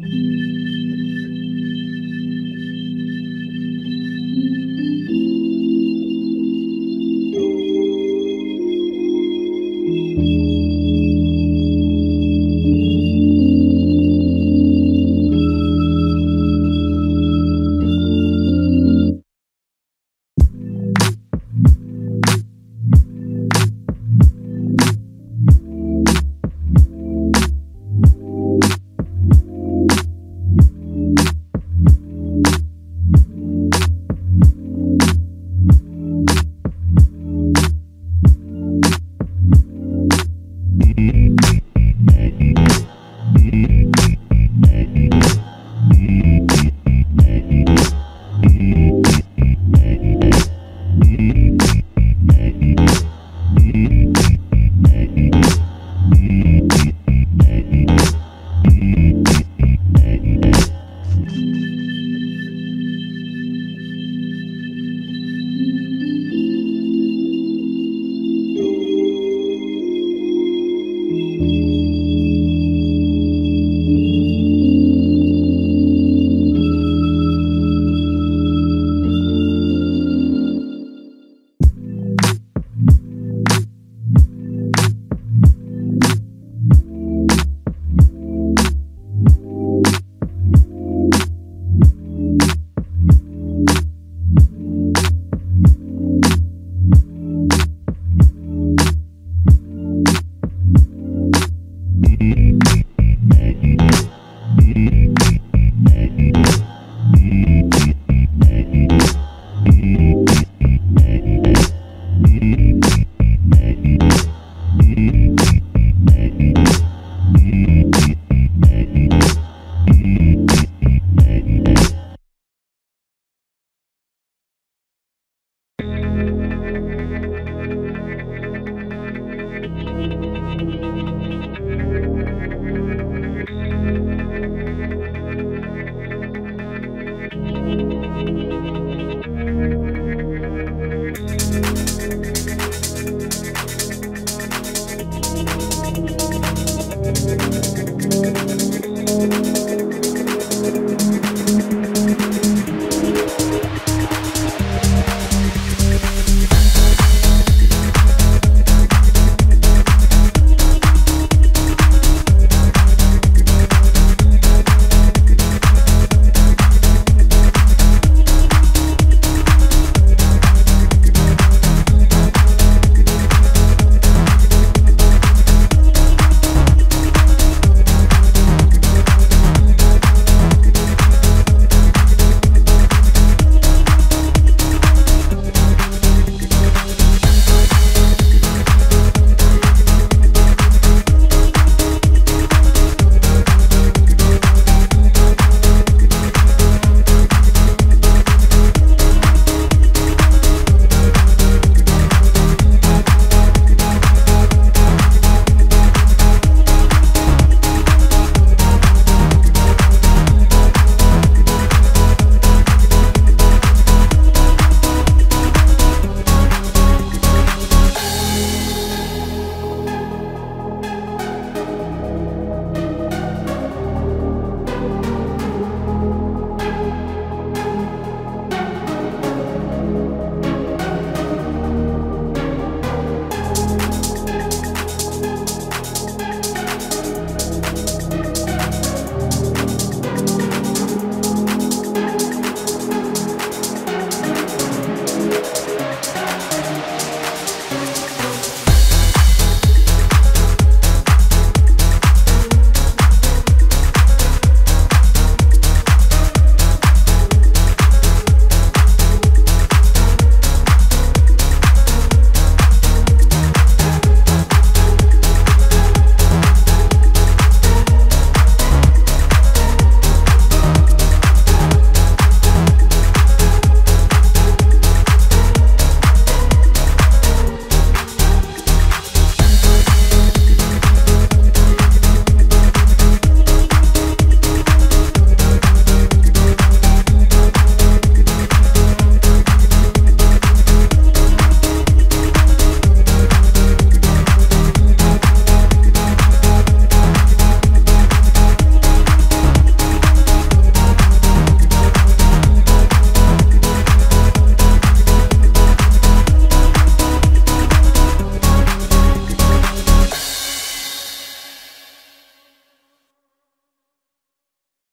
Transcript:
Música